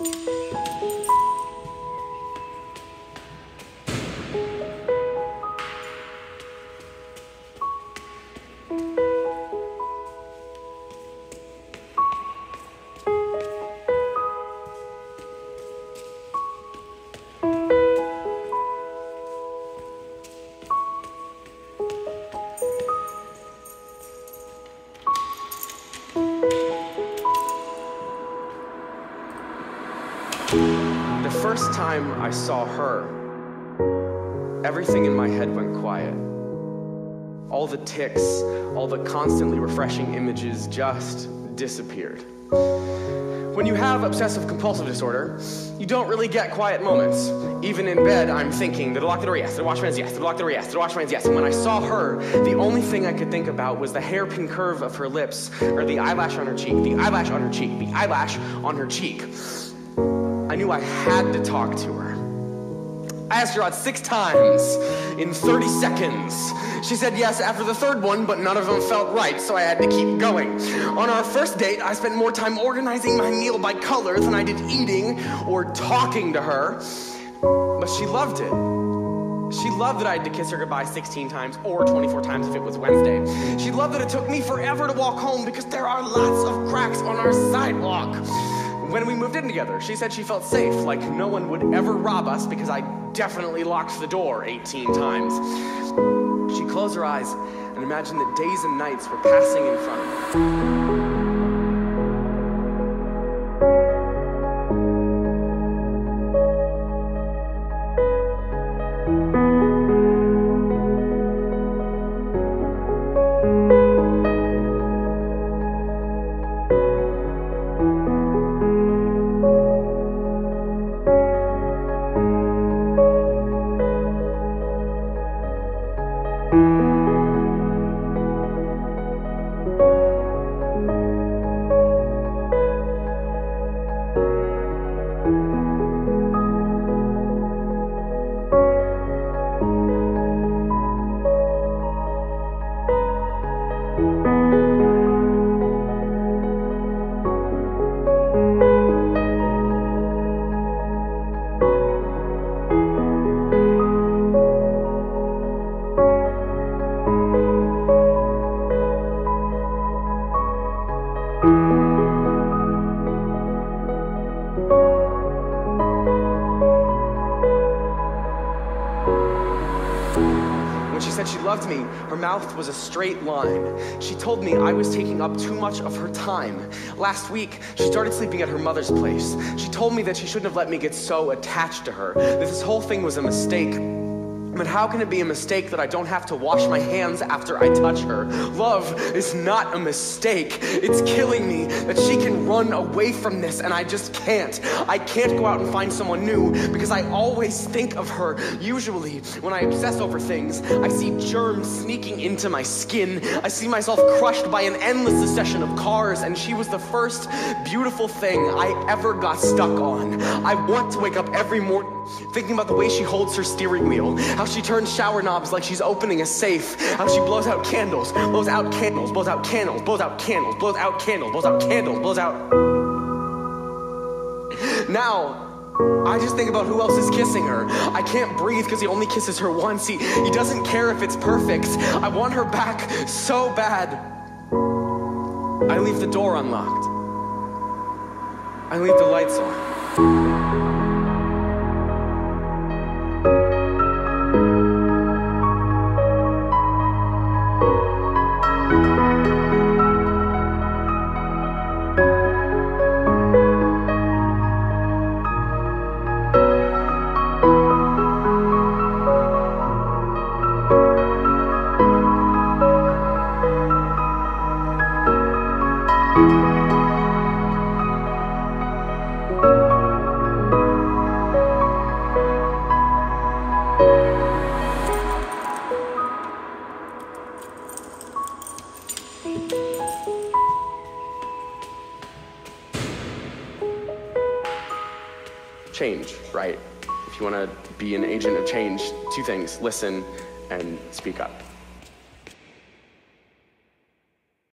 The first time I saw her, everything in my head went quiet. All the tics, all the constantly refreshing images just disappeared. When you have obsessive compulsive disorder, you don't really get quiet moments. Even in bed, I'm thinking, I lock the door? Yes. Did I wash my hands? Yes. I lock the door? Yes. Did I wash my hands? Yes. And when I saw her, the only thing I could think about was the hairpin curve of her lips, or the eyelash on her cheek, the eyelash on her cheek, the eyelash on her cheek. I knew I had to talk to her. I asked her out six times in 30 seconds. She said yes after the third one, but none of them felt right, so I had to keep going. On our first date, I spent more time organizing my meal by color than I did eating or talking to her, but she loved it. She loved that I had to kiss her goodbye 16 times or 24 times if it was Wednesday. She loved that it took me forever to walk home because there are lots of cracks on our sidewalk. When we moved in together, she said she felt safe, like no one would ever rob us because I definitely locked the door 18 times. She closed her eyes and imagined that days and nights were passing in front of her. When she said she loved me, her mouth was a straight line. She told me I was taking up too much of her time. Last week, she started sleeping at her mother's place. She told me that she shouldn't have let me get so attached to her, that this whole thing was a mistake. But how can it be a mistake that I don't have to wash my hands after I touch her? Love is not a mistake. It's killing me that she can run away from this and I just can't. I can't go out and find someone new because I always think of her. Usually, when I obsess over things, I see germs sneaking into my skin. I see myself crushed by an endless succession of cars, and she was the first beautiful thing I ever got stuck on. I want to wake up every morning thinking about the way she holds her steering wheel, how she turns shower knobs like she's opening a safe, how she blows out candles, blows out candles, blows out candles, blows out candles, blows out candles, blows out candles, blows out. Now, I just think about who else is kissing her. I can't breathe because he only kisses her once. He, he doesn't care if it's perfect. I want her back so bad. I leave the door unlocked. I leave the lights on. Change, right? If you want to be an agent of change, two things listen and speak up.